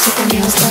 musical music.